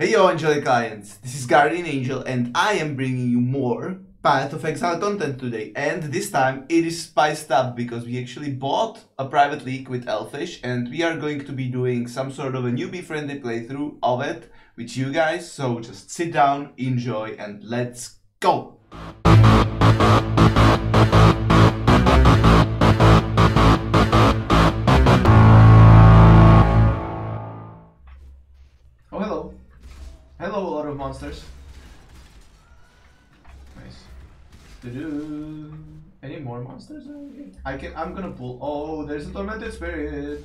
Hey yo Angelic Clients, this is Guardian Angel and I am bringing you more Path of Exile content today. And this time it is spiced up because we actually bought a private league with Elfisch and we are going to be doing some sort of a newbie friendly playthrough of it with you guys. So just sit down, enjoy and let's go! Of monsters. Nice. Any more monsters? I can. I'm gonna pull. Oh, there's a tormented spirit.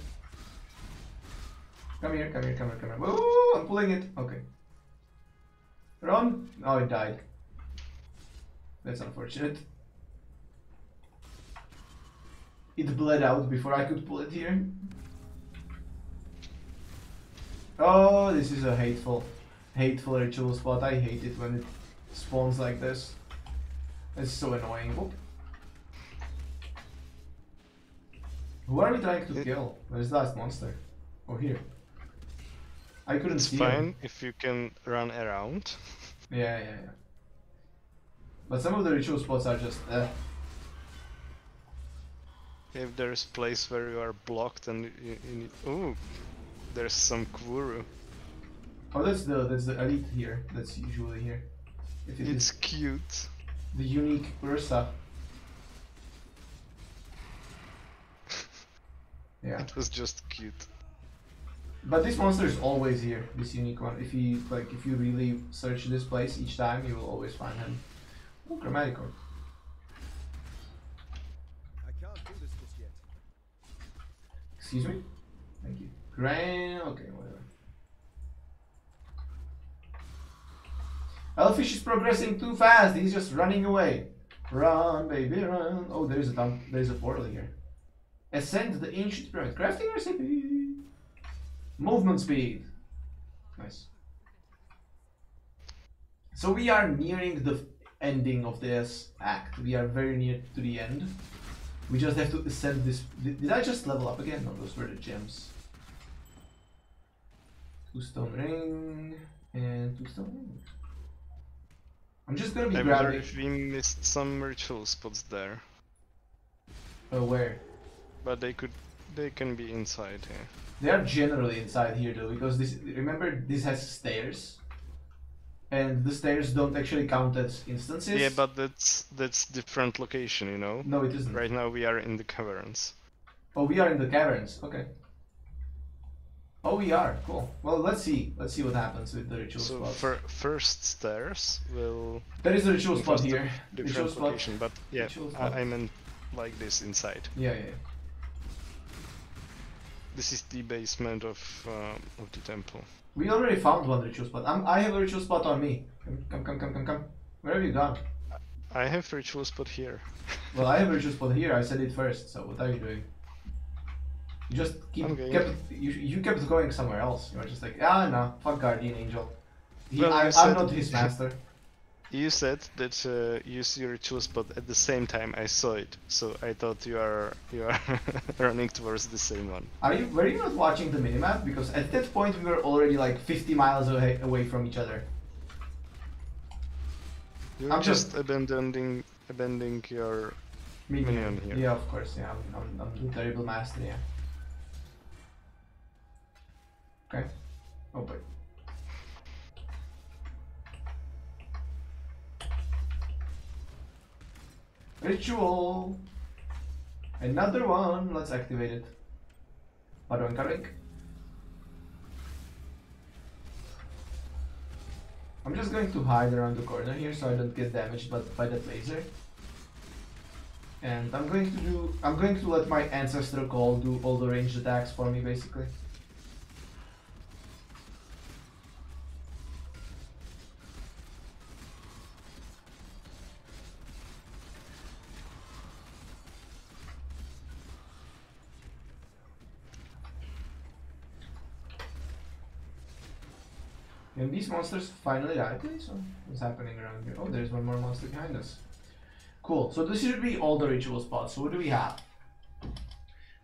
Come here, come here, come here, come here. Whoa, I'm pulling it. Okay. Run! Oh, it died. That's unfortunate. It bled out before I could pull it here. Oh, this is a hateful, hateful ritual spot. I hate it when it spawns like this. It's so annoying. Whoop. Who are we trying to It- kill? Where's the last monster? Oh, here. I couldn't It's see fine him. if you can run around. Yeah, yeah, yeah. But some of the ritual spots are just uh, If there's a place where you are blocked and you, you need. Ooh, there's some Kvuru. Oh, that's the that's the elite here. That's usually here. If it It's is cute. the unique Ursa. Yeah, It was just cute. but this monster is always here. This unique one. If you like, if you really search this place each time, you will always find him. Oh, chromatic orb. I can't do this just yet. Excuse me. Thank you. Grand. Okay, whatever. Elfisch is progressing too fast. He's just running away. Run, baby, run. Oh, there's a dump. There's a portal here. Ascend the ancient pyramid. Crafting recipe. Movement speed. Nice. So we are nearing the ending of this act. We are very near to the end. We just have to ascend this. Did, I just level up again? No, those were the gems. Two stone ring and two stone ring. I'm just gonna be I wonder grabbing. if we missed some ritual spots there. Uh, where? But they could. They can be inside here. They are generally inside here though, because this. Remember, this has stairs, and the stairs don't actually count as instances. Yeah, but that's that's different location, you know. no, it isn't. Right now we are in the caverns. Oh, we are in the caverns. Okay. Oh, we are. Cool. Well, let's see. Let's see what happens with the ritual So spots. fir- first stairs will There is a ritual spot here. Ritual spot. location, but yeah, Ritual spot. I, I meant like this inside. Yeah, yeah. yeah. This is the basement of uh, of the temple. We already found one ritual spot. I'm, I have a ritual spot on me. Come, come, come, come, come, come. Where have you gone? I have ritual spot here. Well, I have a ritual spot here. I said it first. So what are you doing? You just keep I'm going. kept you, you kept going somewhere else. You were just like ah no fuck guardian angel. He, Well, I, I'm said- not his master. You said that uh, you see your ritual spot at the same time I saw it, so I thought you are you are running towards the same one. Are you were you not watching the minimap? Because at that point we were already like 50 miles away, away from each other. You're I'm just, just- abandoning abandoning your Medium. Minion here. Yeah, of course. Yeah, I'm, I'm, I'm the terrible master. Yeah. Okay. Oh boy. Ritual. Another one. Let's activate it. Padoinkarink. I'm just going to hide around the corner here so I don't get damaged but by that laser. And I'm going to do I'm going to let my ancestor call do all the ranged attacks for me basically. These monsters finally died. Okay, so what's happening around here? Oh, there's one more monster behind us. Cool. So this should be all the ritual spots. So what do we have?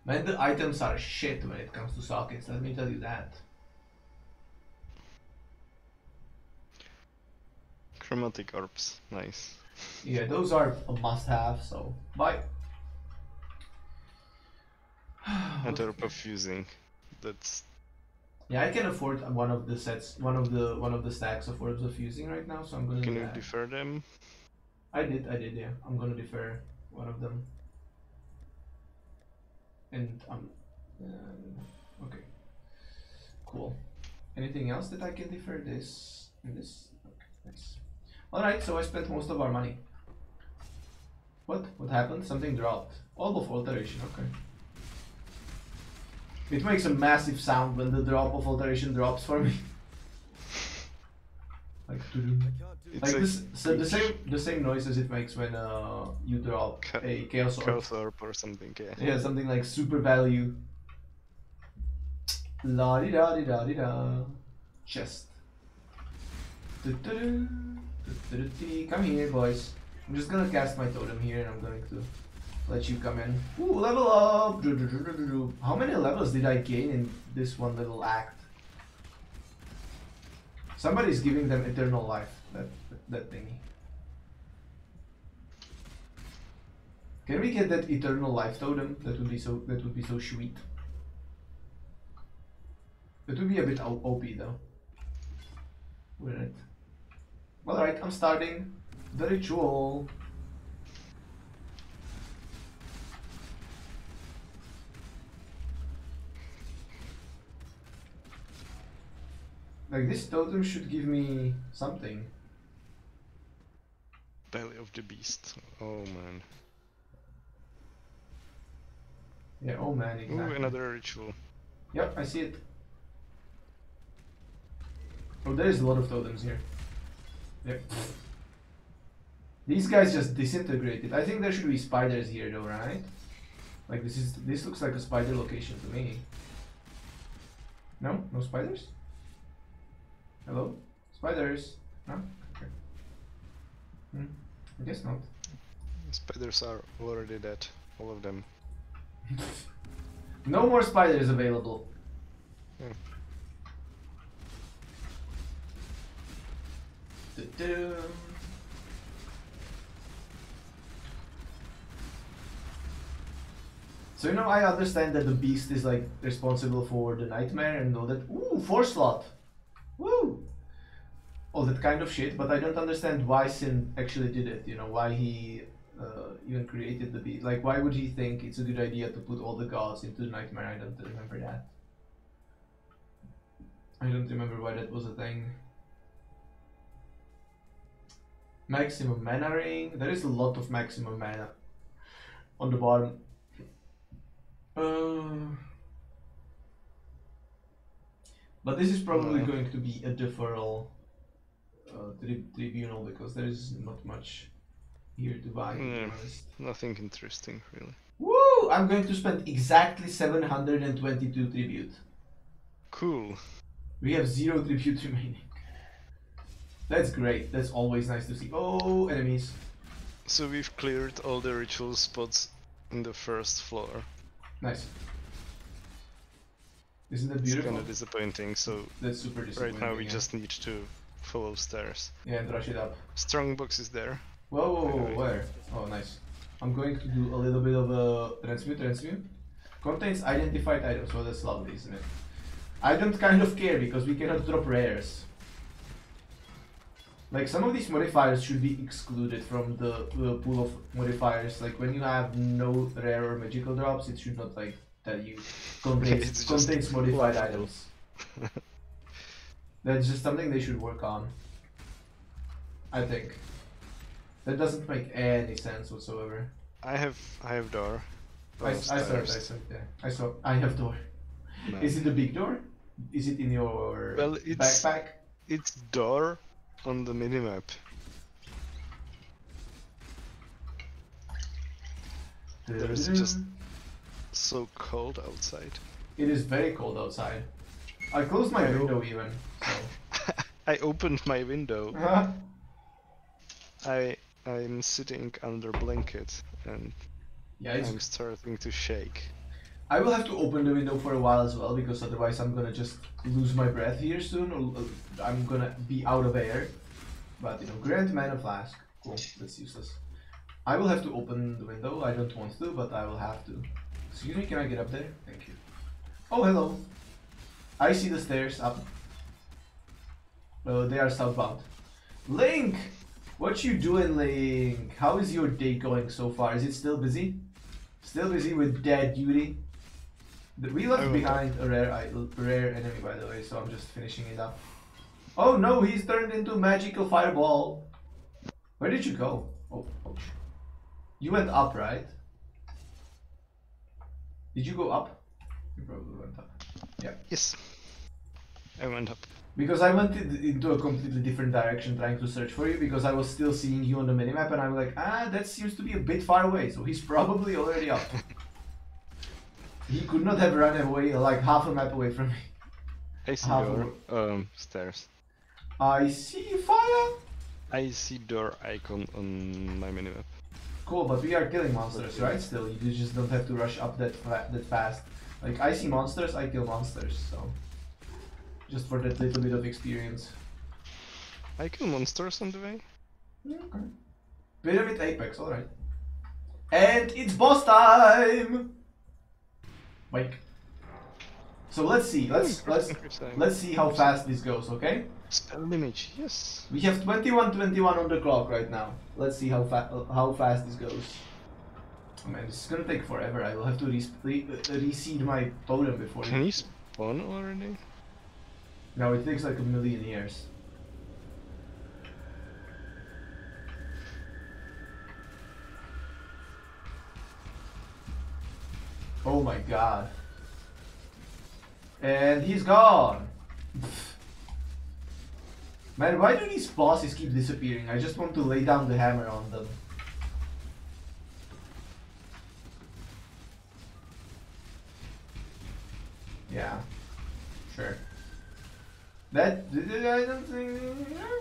Man, the items are shit when it comes to sockets. Let me tell you that. Chromatic orbs, nice. Yeah, those are a must-have. So bye. Of fusing. That's Yeah, I can afford one of the sets, one of the one of the stacks of orbs of fusing right now, so I'm gonna. can you that. defer them? I did, I did, yeah. I'm gonna defer one of them. And um, um, okay, cool. Anything else that I can defer? This and this. Okay, nice. All right, so I spent most of our money. What? What happened? Something dropped. Orb of alteration. Okay. It makes a massive sound when the drop of alteration drops for me. like. doo-doo. I can't do Like this, so the same the same noise as it makes when uh you drop Ca- a chaos orb. Chaos orb or something, yeah. Yeah, something like super value. La di da di da di da. Chest. Du-du-du, du-du-du-dee. Come here, boys. I'm just gonna cast my totem here, and I'm going to let you come in. Ooh, level up! How many levels did I gain in this one little act? Somebody's giving them eternal life. That that thingy. Can we get that eternal life totem? That would be so. That would be so sweet. It would be a bit OP though. Wouldn't it? Alright, I'm starting the ritual. Like this totem should give me something. Belly of the beast. Oh man. Yeah, oh man, exactly. Ooh, another ritual. Yep, I see it. Oh, there is a lot of totems here. Yep. These guys just disintegrated. I think there should be spiders here though, right? Like this is this looks like a spider location to me. No? No spiders? Hello? Spiders? No? Okay. Hmm. I guess not. Spiders are already dead. All of them. No more spiders available. Hmm. So you know, I understand that the beast is like responsible for the nightmare and all that. Ooh, four slot. Woo! All that kind of shit, but I don't understand why Sin actually did it. You know, why he uh, even created the beast. Like, why would he think it's a good idea to put all the gods into the nightmare? I don't remember that. I don't remember why that was a thing. Maximum mana ring. There is a lot of maximum mana on the bottom. Uh, but this is probably Yeah. going to be a deferral uh, tri- tribunal because there is not much here to buy. Yeah. honest. Nothing interesting, really. Woo! I'm going to spend exactly 722 tribute. Cool. We have zero tribute remaining. That's great. That's always nice to see. Oh, enemies. So we've cleared all the ritual spots in the first floor. Nice. Isn't that It's beautiful? kind of disappointing. So That's super disappointing, right now we yeah. just need to follow stairs. yeah, and rush it up. Strong box is there. Whoa, whoa, whoa, where? Oh, nice. I'm going to do a little bit of a transmute, transmute. Contains identified items. Well, that's lovely, isn't it? I don't kind of care because we cannot drop rares. Like some of these modifiers should be excluded from the, the pool of modifiers. Like when you have no rare or magical drops, it should not like tell you contains It's just contains modified laughable. items. That's just something they should work on. I think. That doesn't make any sense whatsoever. I have I have door. I, I saw it, I saw it, yeah. I saw, I have door. No. Is it the big door? Is it in your Well, it's- backpack? It's door on the minimap. There's just- So cold outside. It is very cold outside. I closed my window even. So. I opened my window. Huh? I I'm sitting under blanket and yeah, it's, I'm starting to shake. I will have to open the window for a while as well because otherwise I'm gonna just lose my breath here soon or uh, I'm gonna be out of air. But you know, Grand Mana Flask. Cool, that's useless. I will have to open the window. I don't want to, but I will have to. Excuse me, can I get up there? Thank you. Oh, hello. I see the stairs up. Oh, they are southbound. Link! What you doing, Link? How is your day going so far? Is it still busy? Still busy with dad duty? We left behind a rare, i- rare enemy, by the way, so I'm just finishing it up. Oh no, he's turned into magical fireball. Where did you go? Oh, ouch. You went up, right? Did you go up? You probably went up. Yeah. Yes. I went up. Because I went into a completely different direction trying to search for you because I was still seeing you on the minimap and I'm like, ah, that seems to be a bit far away, so he's probably already up. he could not have run away like half a map away from me. I see Half door. Um, stairs. I see fire! I see door icon on my minimap. Cool, but we are killing monsters, right? Still, you just don't have to rush up that fa- that fast. Like I see monsters, I kill monsters, so just for that little bit of experience. I kill monsters on the way. Okay. Pyramid Apex, alright. And it's boss time! Wake. So let's see, let's hmm. let's let's see how fast this goes, okay? Spell image, yes. We have 21 21 on the clock right now. Let's see how fa- how fast this goes. Oh man, this is gonna take forever. I will have to re- re- reseed my totem before. Can you spawn already? No, it takes like a million years. Oh my god. And he's gone. Man, why do these bosses keep disappearing? I just want to lay down the hammer on them. Yeah. Sure. That I don't think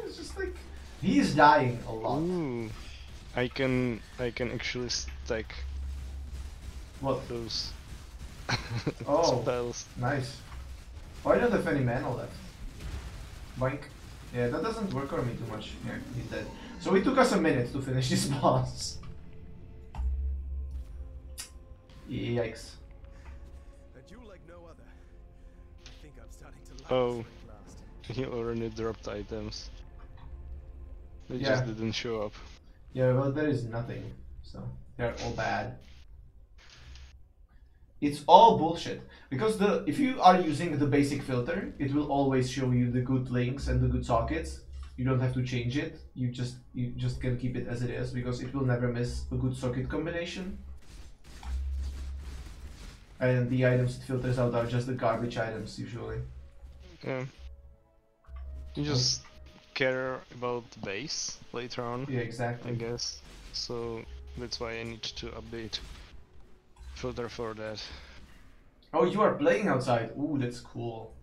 it's just like he's dying a lot. Ooh. I can I can actually stack What? those Oh. spells. Nice. Why don't have any mana left? Boink. Yeah, that doesn't work on me too much. Yeah, he's dead. So it took us a minute to finish this boss. Yikes. A duel like no other. I think I'm starting to Oh. this. He already dropped items. They Yeah. just didn't show up. Yeah, well, there is nothing. So they're all bad. It's all bullshit because the if you are using the basic filter, it will always show you the good links and the good sockets. You don't have to change it. You just you just can keep it as it is because it will never miss a good socket combination. And the items it filters out are just the garbage items usually. Yeah. You mm. just care about the base later on, Yeah, exactly. I guess. So that's why I need to update filter for that. Oh, you are playing outside. Ooh, that's cool.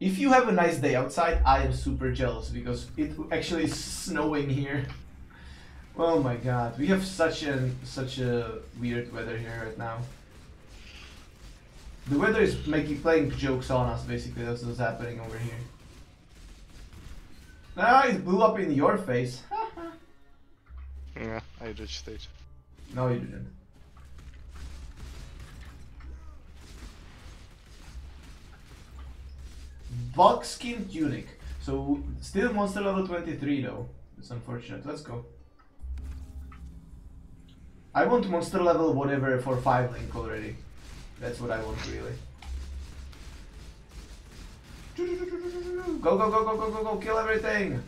If you have a nice day outside, I am super jealous because it actually is snowing here. Oh my god, we have such a such a weird weather here right now. The weather is making playing jokes on us basically. That's what's happening over here. Ah, it blew up in your face. Yeah, I reached it. no, you didn't. Buckskin tunic. So still monster level 23 though. It's unfortunate. Let's go. I want monster level whatever for 5 link already. That's what I want really. Go go go go go go go kill everything!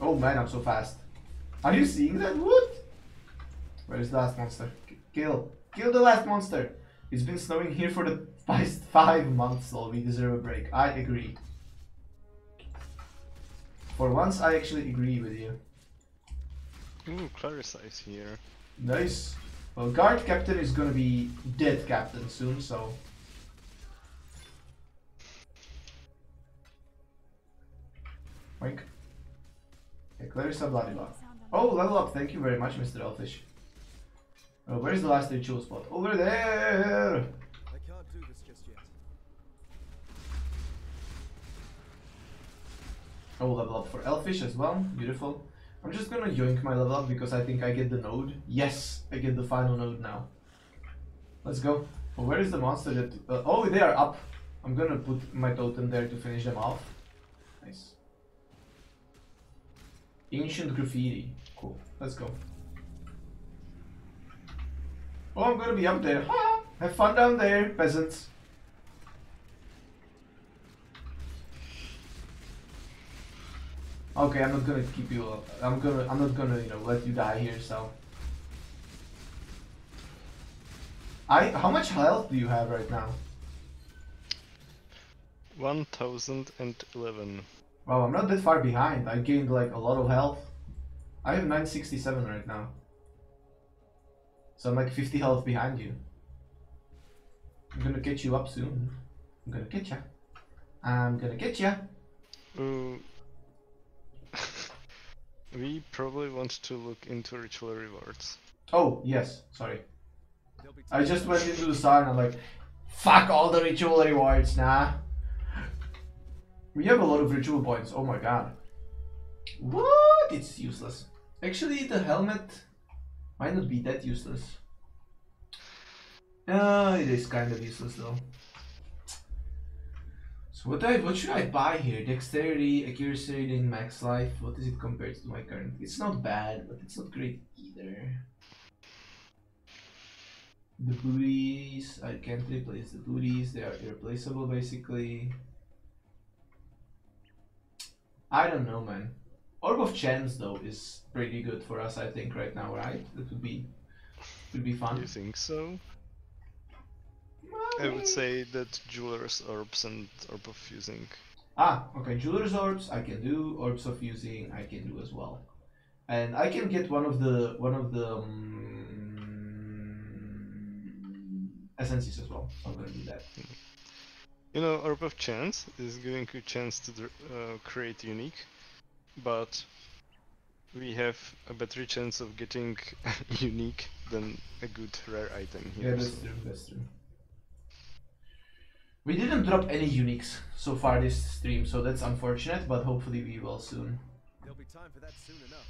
Oh man, I'm so fast. Are you seeing that? What? Where is the last monster? Kill. Kill the last monster. It's been snowing here for the past five months, so we deserve a break. I agree. For once, I actually agree with you. Ooh, Clarissa is here. Nice. Well, guard captain is gonna be dead captain soon, so. Wink. Okay, Clarissa Bloodybot. Oh, level up. Thank you very much, Mr. Elfisch. Uh, where's the last ritual spot? Over there! I can't do this just yet. I will level up for Elfisch as well. Beautiful. I'm just gonna yoink my level up because I think I get the node. Yes, I get the final node now. Let's go. Oh, where is the monster that... Uh, oh, they are up. I'm gonna put my totem there to finish them off. Nice. Ancient graffiti. Cool. Let's go. Oh, I'm gonna be up there. Ha! Have fun down there, peasants. Okay, I'm not gonna keep you up. I'm gonna, I'm not gonna, you know, let you die here. So, I, how much health do you have right now? 1011. Wow, I'm not that far behind. I gained like a lot of health. I have 967 right now. So I'm like 50 health behind you. I'm gonna catch you up soon. I'm gonna get ya. I'm gonna get ya. Ooh. Mm. we probably want to look into ritual rewards. Oh, yes, sorry. I just went into the side and I'm like, fuck all the ritual rewards, nah. We have a lot of ritual points, oh my god. What? It's useless. Actually, the helmet might not be that useless. Uh, it is kind of useless though. So what I, what should I buy here? Dexterity, accuracy rating, max life. What is it compared to my current? It's not bad, but it's not great either. The booties, I can't replace the booties, they are irreplaceable basically. I don't know man. Orb of Chance though is pretty good for us I think right now, right? That would be would be fun. You think so? I would say that Jeweler's Orbs and Orb of Fusing. Ah, okay, Jeweler's Orbs I can do, Orbs of Fusing I can do as well. And I can get one of the one of the um, essences as well. So I'm gonna do that. You know, Orb of Chance is giving you a chance to uh, create unique, but we have a better chance of getting unique than a good rare item Yeah, here. that's true. That's true. We didn't drop any uniques so far this stream, so that's unfortunate. But hopefully we will soon. There'll be time for that soon enough.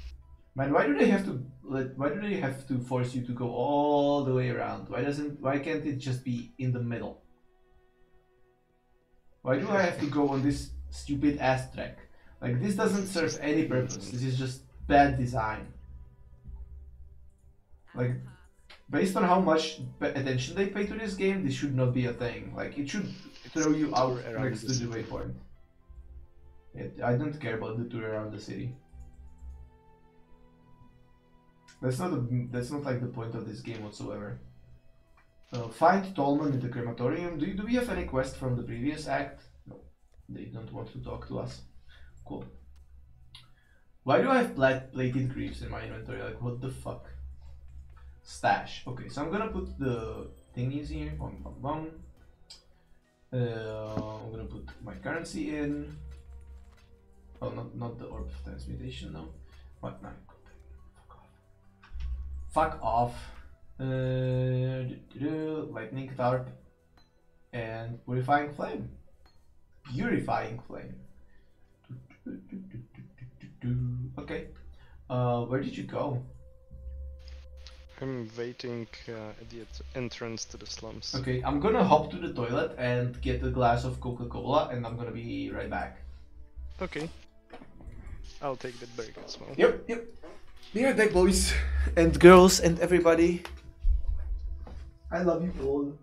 Man, why do they have to let? Why do they have to force you to go all the way around? Why doesn't? Why can't it just be in the middle? Why do I have to go on this stupid ass track? Like this doesn't serve any purpose. This is just bad design. Like based on how much attention they pay to this game, this should not be a thing. Like it should throw you out next the to the waypoint. It, I don't care about the tour around the city. That's not a, that's not like the point of this game whatsoever. Uh, find Tolman in the crematorium. Do, you, do we have any quest from the previous act? No, they don't want to talk to us. Cool. Why do I have plat- plated greaves in my inventory? Like, what the fuck? Stash. Okay, so I'm gonna put the thingies here. Bum, bum, bum. Uh, I'm gonna put my currency in. Oh, not not the orb of transmutation, no. What? No. Fuck off. Fuck off. Uh, lightning trap and purifying flame. Purifying flame. Okay. Uh, where did you go? I'm waiting uh, at the entrance to the slums. Okay, I'm gonna hop to the toilet and get a glass of Coca-Cola, and I'm gonna be right back. Okay. I'll take that break as well. Yep, yep. Be right back, boys and girls and everybody. I love you all.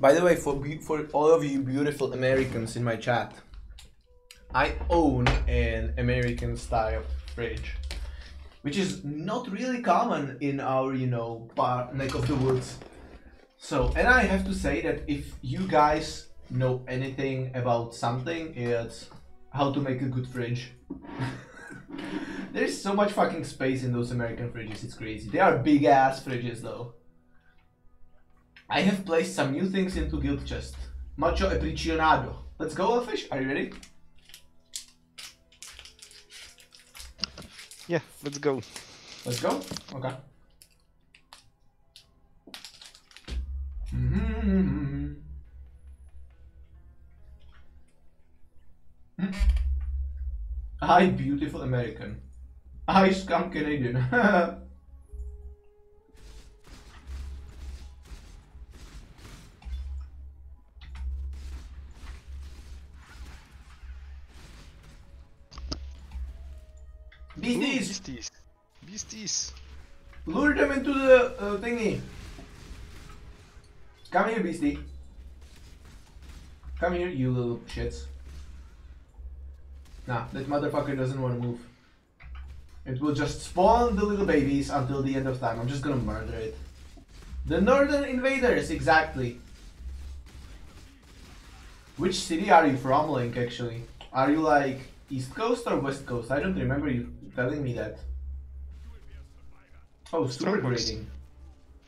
By the way, for for all of you beautiful Americans in my chat, I own an American style fridge, which is not really common in our you know bar- neck of the woods. So, and I have to say that if you guys know anything about something, it's how to make a good fridge. There's so much fucking space in those American fridges, it's crazy. They are big ass fridges though. I have placed some new things into guild chest. Mucho aprisionado. Let's go, Elfisch. Are you ready? Yeah, let's go. Let's go. Okay. Mhm. Hmm. Hi, beautiful American. Hi, scum Canadian. Ooh, Beasties! beasties. Beasties. Lure them into the uh, thingy. Come here, beastie. Come here, you little shits. Nah, that motherfucker doesn't want to move. It will just spawn the little babies until the end of time. I'm just gonna murder it. The Northern Invaders, exactly. Which city are you from, Link, actually? Are you like East Coast or West Coast? I don't remember you telling me that. Oh, super Strongbox. grading.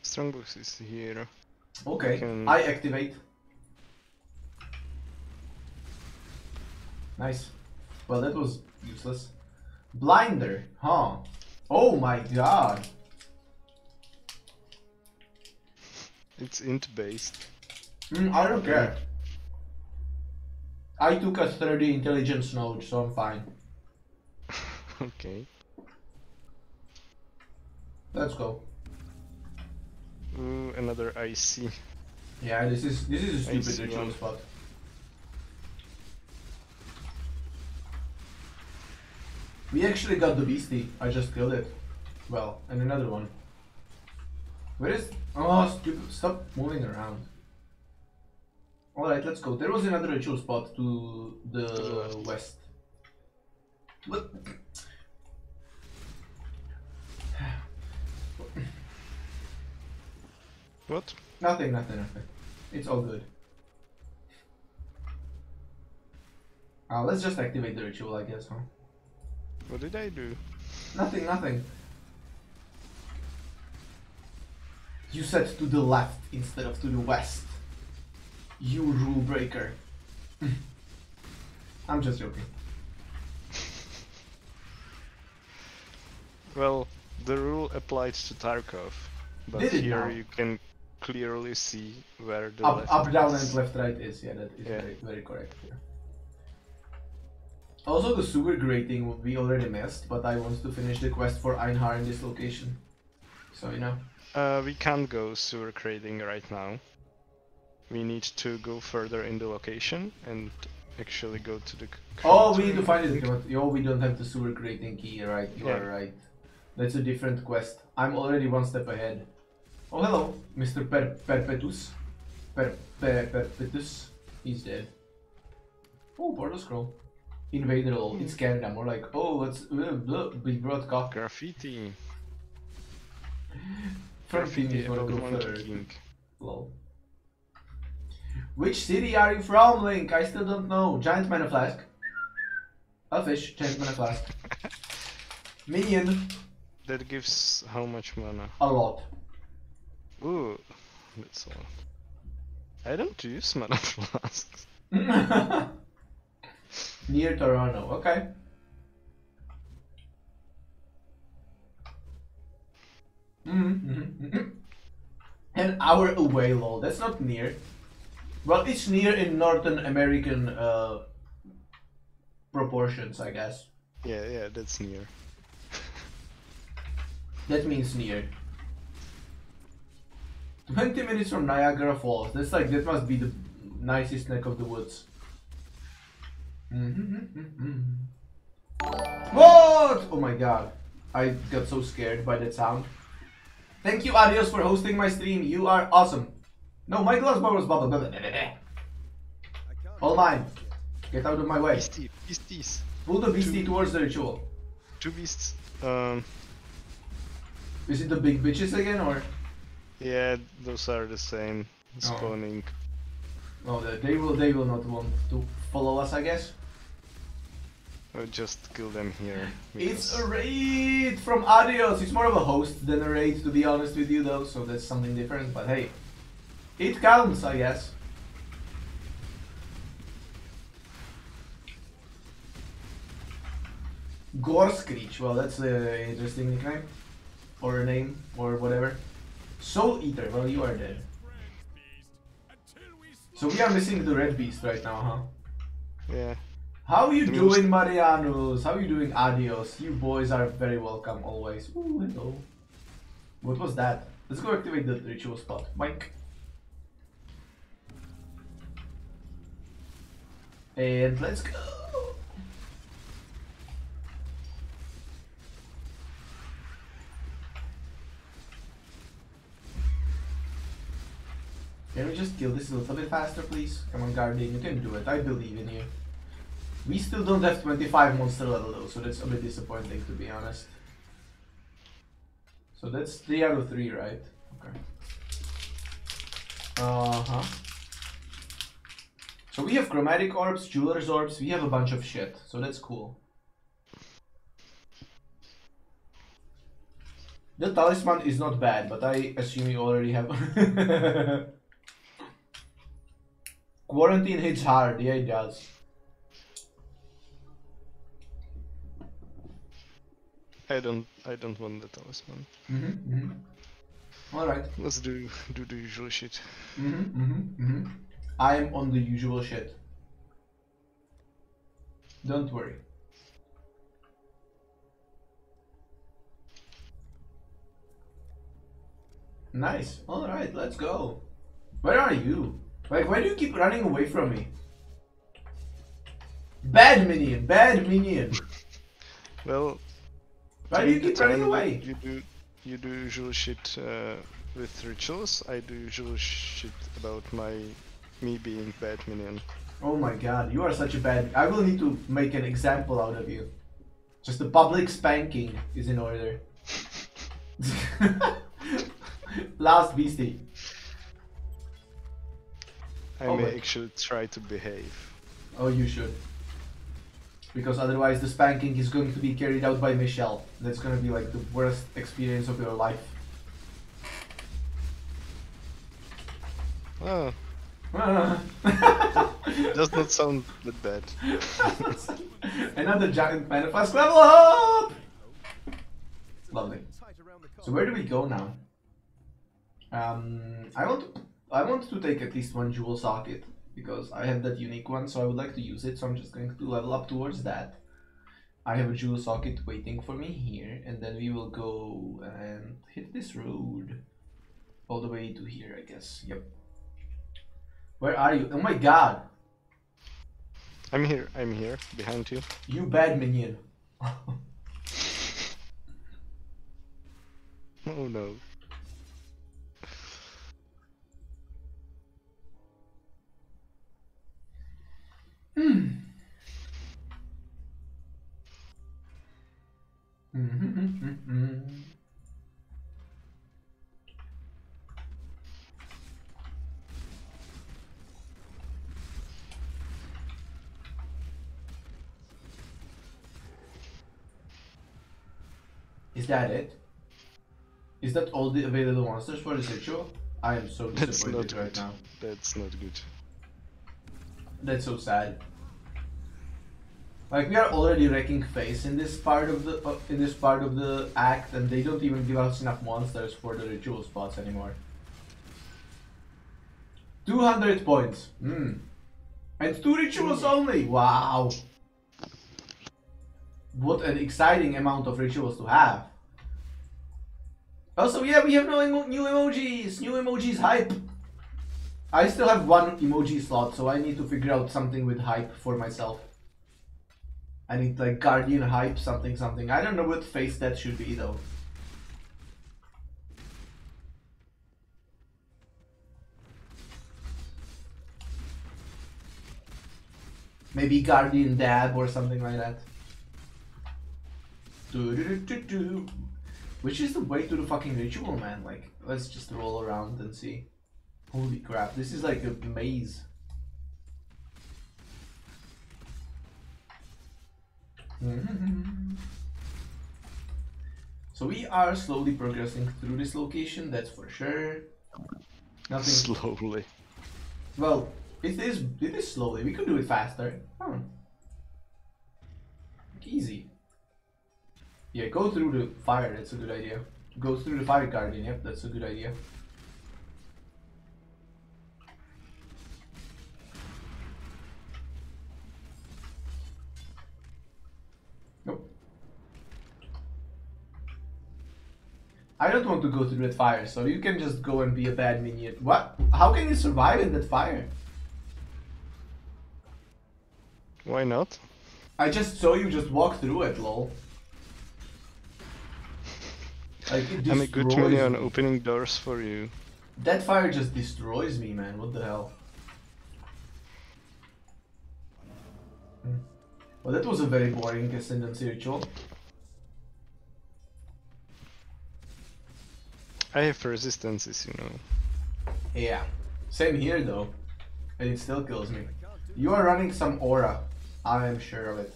Strongbox is here. Okay, Can- I activate. Nice. Well, that was useless. Blinder, huh? Oh my god. It's int based. Mm, I don't care. I took a 30 intelligence node, so I'm fine. okay. Let's go. Ooh, another IC. Yeah, this is this is a stupid ritual one. spot. We actually got the beastie. I just killed it. Well, and another one. Where is? Oh, stupid! Stop moving around. All right, let's go. There was another ritual spot to the, To west. What? What? Nothing, nothing, nothing. It's all good. Uh, let's just activate the ritual, I guess, huh? What did I do? Nothing, nothing. You said to the left instead of to the west. You rule breaker. I'm just joking. Well, the rule applies to Tarkov, but Did it here now? you can clearly see where the Up, up, down, is. and left, right is. Yeah, that is Yeah. very, very correct here. Also, the sewer grating we already missed, but I want to finish the quest for Einhar in this location. So, you know. Uh, we can't go sewer grating right now. We need to go further in the location and actually go to the. Oh, we need to find it. Oh, we don't have the sewer grating key, right? You Yeah. are right. That's a different quest. I'm already one step ahead. Oh, hello, Mr. Per Perpetus. Per Per Perpetus. He's dead. Oh, portal scroll. Invader lol. It's Canada. More like, oh, let's uh, blah, we brought cock. Graffiti. Graffiti is go Monkey. King. Lol. Which city are you from, Link? I still don't know. Giant Man flask. A fish. change mana flask. Minion, That gives how much mana? a lot. Ooh, that's all. I don't use mana flasks. Near Toronto, okay. Hmm. Mm-hmm. An hour away, lol. That's not near. Well, it's near in Northern American uh, proportions, I guess. Yeah, yeah, that's near. That means near. 20 minutes from Niagara Falls. That's like, that must be the nicest neck of the woods. Mm-hmm, mm-hmm, mm-hmm. What? Oh my god. I got so scared by that sound. Thank you, Adios, for hosting my stream. You are awesome. No, my glass bar was can't All mine. Get out of my way. Beastie, beasties. Pull the beastie towards the ritual. Two beasts. Um, Is it the big bitches again, or? yeah, those are the same. Oh. Spawning. Oh, they- they will. They will not want to follow us, I guess. I'll just kill them here. It's a raid from Adios. It's more of a host than a raid, to be honest with you, though. So that's something different. But hey, it counts, I guess. Gore Screech. Well, that's an interesting nickname, or a name, or whatever. Soul Eater. Well, you are dead. So we are missing the red beast right now, huh? Yeah. How you doing, Marianos? How you doing, Adios? You boys are very welcome always. Ooh, hello. What was that? Let's go activate the ritual spot. Mike. And let's go. Can we just kill this a little bit faster, please? Come on, Guardian, you can do it. I believe in you. We still don't have 25 monster level though, so that's a bit disappointing to be honest. So that's 3 out of 3, right? Okay. Uh-huh. So we have chromatic orbs, jeweler's orbs, we have a bunch of shit, so that's cool. The talisman is not bad, but I assume you already have. Quarantine hits hard, yeah it does. I don't. I don't want the talisman. Mm-hmm, mm-hmm. All right. Let's do do the usual shit. Mm-hmm, mm-hmm, I am on the usual shit. Don't worry. Nice. All right, let's go. Where are you? Like, why do you keep running away from me? Bad minion. Bad minion. Well, Why do you keep running away? You do you do usual shit uh, with rituals. I do usual shit about my me being bad minion. Oh my god, you are such a bad. I will need to make an example out of you. Just a public spanking is in order. Last beastie. I Oh, may but- actually try to behave. Oh, you should. Because otherwise, the spanking is going to be carried out by Michelle. That's gonna be like the worst experience of your life. Oh, does not sound that bad. Another giant manifest level up! Lovely. So where do we go now? Um, I want to, I want to take at least one jewel socket because I have that unique one, so I would like to use it. So I'm just going to level up towards that. I have a jewel socket waiting for me here, and then we will go and hit this road all the way to here, I guess. Yep. Where are you? Oh my god! I'm here, I'm here, behind you. You bad minion. oh no. Hmm. Mm-hmm. -hmm. hmm, hmm, hmm Is that it? Is that all the available monsters for this ritual? I am so That's disappointed not right good. now. That's not good. That's so sad. Like we are already wrecking face in this part of the uh, in this part of the act, and they don't even give us enough monsters for the ritual spots anymore. Two hundred points. Hmm. And two rituals only. Wow. What an exciting amount of rituals to have. Also, yeah, we have no emo- new emojis. New emojis hype. I still have one emoji slot, so I need to figure out something with hype for myself. I need like guardian hype, something, something. I don't know what face that should be though. Maybe guardian dab or something like that. Do-do-do-do-do. Which is the way to the fucking ritual, man? Like, let's just roll around and see. Holy crap, this is like a maze. So we are slowly progressing through this location, that's for sure. Nothing. Slowly. Well, it is. It is slowly. We could do it faster. Hmm. Easy. Yeah, go through the fire. That's a good idea. Go through the fire guardian. Yep, that's a good idea. Nope. I don't want to go through that fire, so you can just go and be a bad minion. What? How can you survive in that fire? Why not? I just saw you just walk through it, lol. Like it I'm a good minion opening doors for you. That fire just destroys me, man. What the hell? Hmm. Well, that was a very boring ascendancy ritual. I have resistances, you know. Yeah. Same here, though. And it still kills me. You are running some aura. I am sure of it.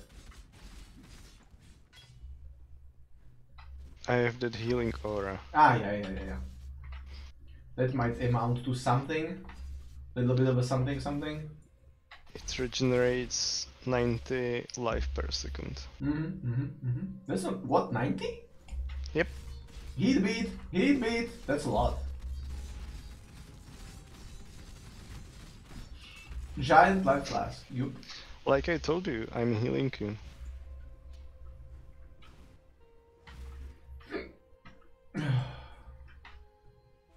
I have that healing aura. Ah, yeah, yeah, yeah, yeah. That might amount to something. A Little bit of a something, something. It regenerates 90 life per second. Mm-hmm, mm-hmm, mm-hmm. That's not what ninety. Yep. Heat beat, heat beat. That's a lot. Giant life flask. Yup. Like I told you, I'm healing you.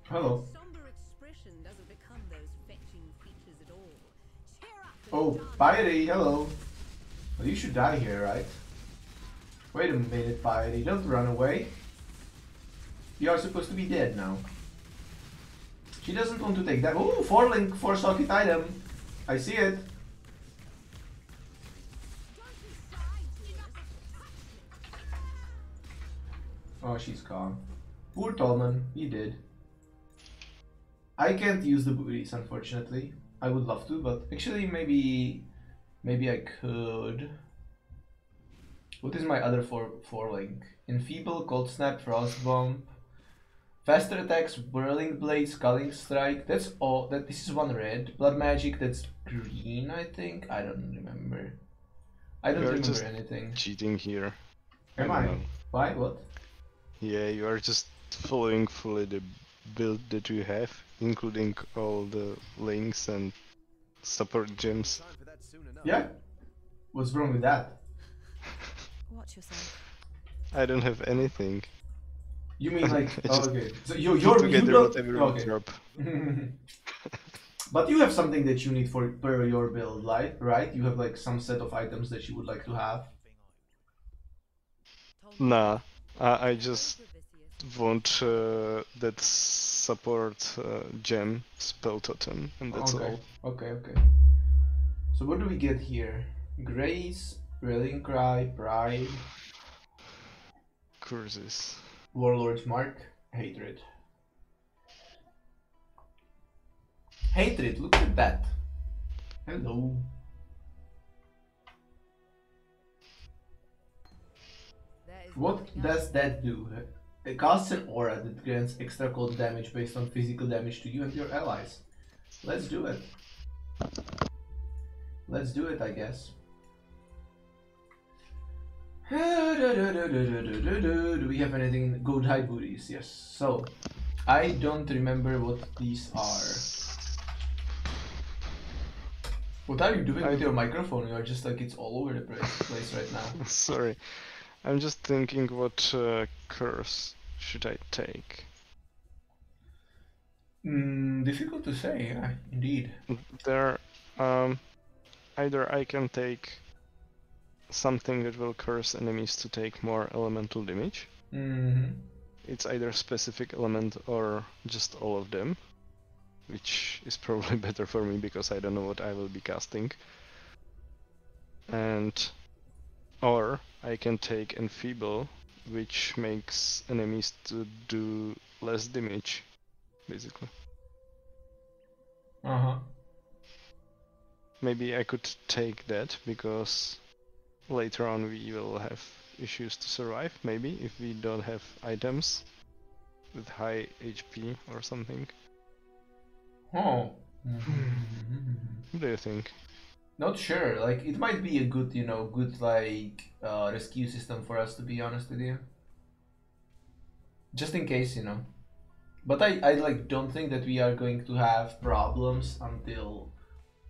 For Oh. Piety, hello. Well, you should die here, right? Wait a minute, Piety. Don't run away. You are supposed to be dead now. She doesn't want to take that. Ooh, four link, four socket item. I see it. Oh, she's gone. Poor Tolman, he did. I can't use the booties, unfortunately. I would love to, but actually, maybe, maybe I could. What is my other four four link? Enfeeble, Cold Snap, Frost Bomb, faster attacks, Whirling Blade, Sculling Strike. That's all. That this is one red. Blood Magic. That's green, I think. I don't remember. I don't You're remember just anything. Cheating here. Am don't I? Why? What? Yeah, you are just following fully the build that you have, including all the links and support gems. Time for that soon enough. Yeah. What's wrong with that? Watch yourself. I don't have anything. You mean like? I oh, okay. So you Put you're you together don't. whatever Okay. drop. but you have something that you need for per your build, right? Right? You have like some set of items that you would like to have. Nah, I, I just want uh, that support uh, gem spell totem, and that's okay. all. Okay, okay. So what do we get here? Grace, Rallying Cry, Pride, Curses. Warlord's Mark, Hatred. Hatred, look at that. Hello. What does that do? It casts an aura that grants extra cold damage based on physical damage to you and your allies. Let's do it. Let's do it, I guess. Do we have anything? Goathide booties, yes. So, I don't remember what these are. What are you doing with your microphone? You are just like it's all over the place right now. Sorry. I'm just thinking what uh, curse should I take? Mm, difficult to say, yeah, indeed. There, um, either I can take something that will curse enemies to take more elemental damage. Mm-hmm. It's either specific element or just all of them, which is probably better for me because I don't know what I will be casting. And or I can take enfeeble, which makes enemies to do less damage, basically. Uh huh. Maybe I could take that because later on we will have issues to survive, maybe, if we don't have items with high HP or something. Oh. What do you think? Not sure. Like it might be a good, you know, good like uh, rescue system for us to be honest with you. Just in case, you know. But I, I like don't think that we are going to have problems until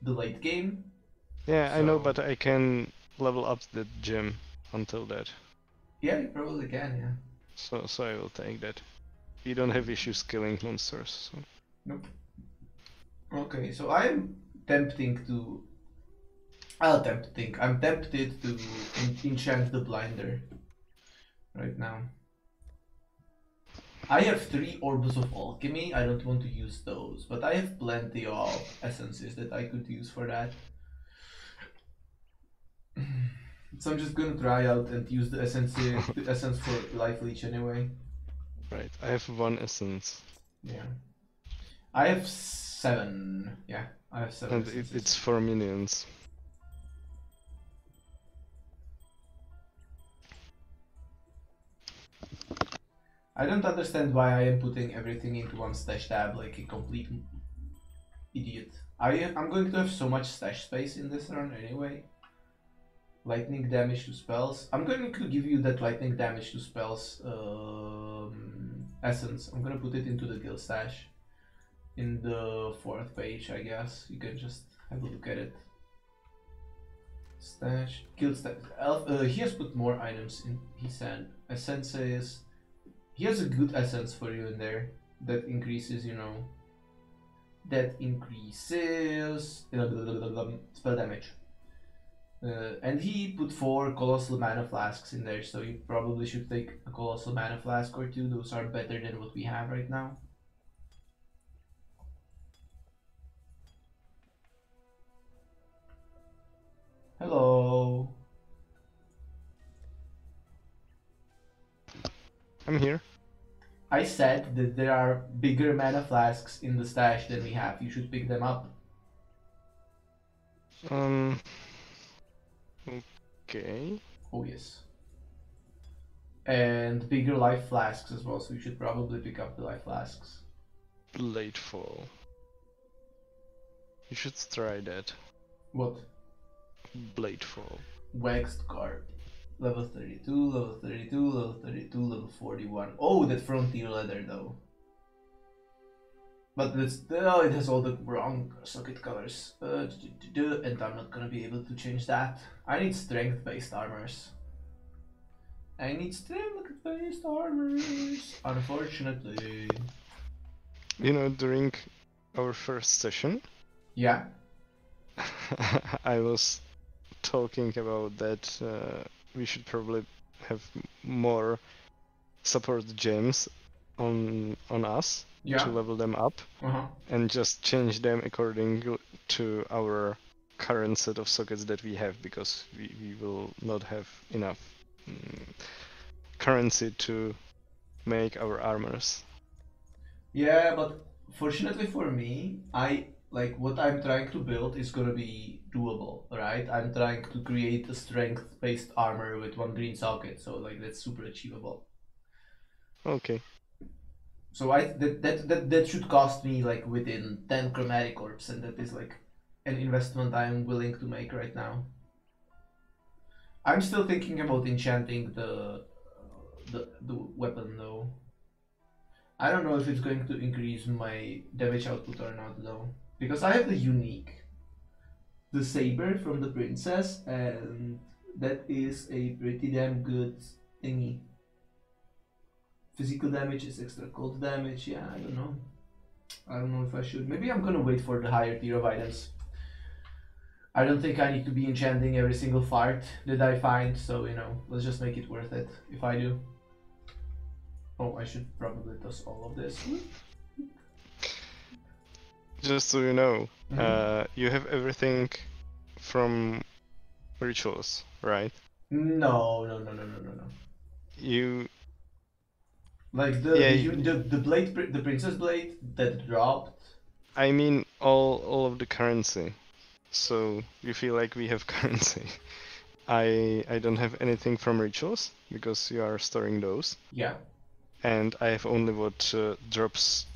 the late game. Yeah, I know, but I can level up the gem until that. Yeah, you probably can, yeah. So so I will take that. We don't have issues killing monsters. So. Nope. Okay, so I'm tempting to. I'll tempting. I'm tempted to en- enchant the blinder right now. I have three orbs of alchemy. I don't want to use those, but I have plenty of essences that I could use for that. So I'm just gonna try out and use the essence the essence for life leech anyway. Right, I have one essence, Yeah. I have seven. Yeah, I have seven. and it, it's for minions. I don't understand why I am putting everything into one stash tab like a complete idiot. I I'm going to have so much stash space in this run anyway. Lightning damage to spells. I'm going to give you that lightning damage to spells um, essence. I'm gonna put it into the guild stash. In the fourth page, I guess. You can just have a look at it. Stash. Guild stash. Elf, uh, he has put more items in his hand. Essences. He has a good essence for you in there that increases, you know, that increases uh, spell damage. Uh, and he put four colossal mana flasks in there, so you probably should take a colossal mana flask or two. Those are better than what we have right now. Hello. I'm here. I said that there are bigger mana flasks in the stash than we have. You should pick them up. Um. Okay. Oh yes. And bigger life flasks as well, so you should probably pick up the life flasks. Bladefall. You should try that. What? Bladefall. Waxed Garb. Level 32, level 32, level 32, level 41. Oh, that frontier leather though. But that's, oh, it has all the wrong socket colors. Uh, and I'm not gonna be able to change that. I need strength based armors. I need strength based armors. Unfortunately. You know, during our first session, Yeah. I was talking about that uh, we should probably have more support gems on on us Yeah. to level them up Uh huh. and just change them according to our current set of sockets that we have because we, we will not have enough mm, currency to make our armors. Yeah, but fortunately for me, I like what I'm trying to build is gonna be doable, right? I'm trying to create a strength-based armor with one green socket, so like that's super achievable. Okay. So I that that that, that should cost me like within ten chromatic orbs, and that is like an investment I'm willing to make right now. I'm still thinking about enchanting the the the weapon though. I don't know if it's going to increase my damage output or not though, because I have the unique, the saber from the princess, and that is a pretty damn good thingy. Physical damage is extra cold damage. Yeah, I don't know. I don't know if I should. Maybe I'm gonna wait for the higher tier of items. I don't think I need to be enchanting every single fart that I find, so you know, let's just make it worth it if I do. Oh, I should probably toss all of this. Just so you know, Mhm. uh, you have everything from rituals, right? No, no, no, no, no, no, no. You Like the Yeah, the, you- the, the blade, the princess blade that dropped. I mean all all of the currency. So you feel like we have currency. I I don't have anything from rituals because you are storing those, Yeah. and I have only what uh, drops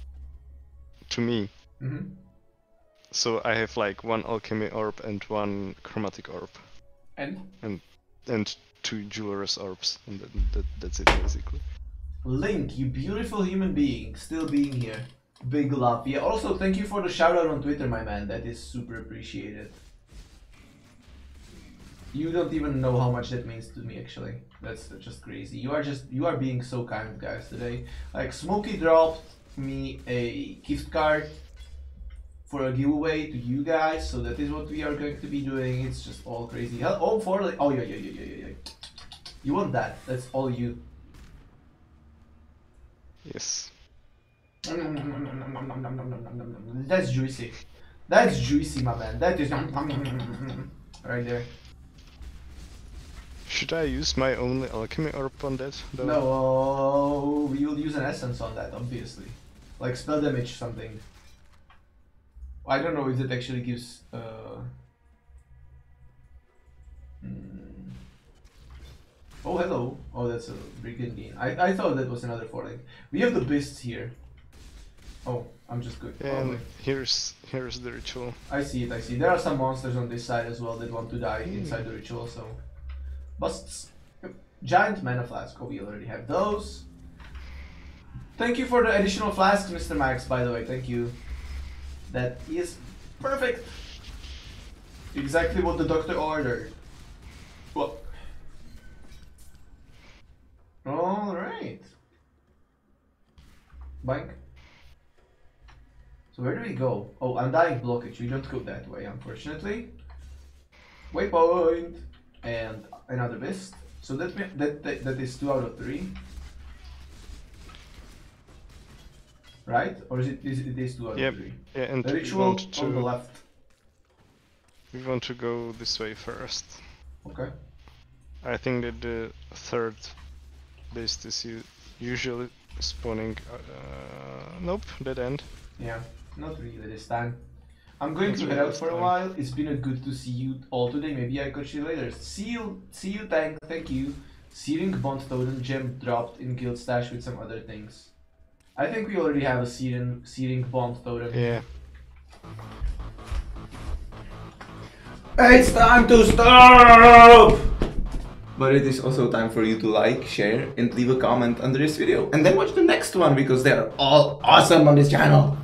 to me. Mm-hmm. So I have like one alchemy orb and one chromatic orb, And and two jeweler's orbs, and that, that that's it basically. Link, you beautiful human being, still being here. Big love. Yeah, also thank you for the shout out on Twitter, my man. That is super appreciated. You don't even know how much that means to me actually. That's just crazy. You are just you are being so kind guys today. Like Smokey dropped me a gift card for a giveaway to you guys, so that is what we are going to be doing. It's just all crazy. Hell, oh for like oh yeah yeah yeah yeah yeah. You want that? That's all you. Yes. That's juicy. That's juicy, my man. That is right there. Should I use my only alchemy orb on that? Though? No, you'll use an essence on that, obviously. Like spell damage something. I don't know if it actually gives. Uh... hmm. Oh, hello. Oh, that's a brigandine. I, I thought that was another four link. We have the beasts here. Oh, I'm just good. And Probably. here's here's the ritual. I see it, I see. There are some monsters on this side as well that want to die inside the ritual, so. Busts. Giant mana flask. Oh, we already have those. Thank you for the additional flasks, Mr. Max, by the way. Thank you. That is perfect. Exactly what the doctor ordered. What? Alright. Bank. So where do we go? Oh, undying blockage. We don't go that way, unfortunately. Waypoint and another beast. So that that that, that is two out of three. Right? Or is it is it, is two Yep. three? Yeah, and The we ritual want to on the left. we want to go this way first. Okay. I think that the third beast is usually spawning. Uh, nope, dead end. Yeah, not really this time. I'm going Not to really head out for a while. It's been a good to see you all today. Maybe I catch you later. See you, see you, thank, Thank you. Searing Bond Totem gem dropped in Guild Stash with some other things. I think we already have a Searing, Searing Bond Totem. Yeah. It's time to stop! But it is also time for you to like, share, and leave a comment under this video. And then watch the next one because they are all awesome on this channel.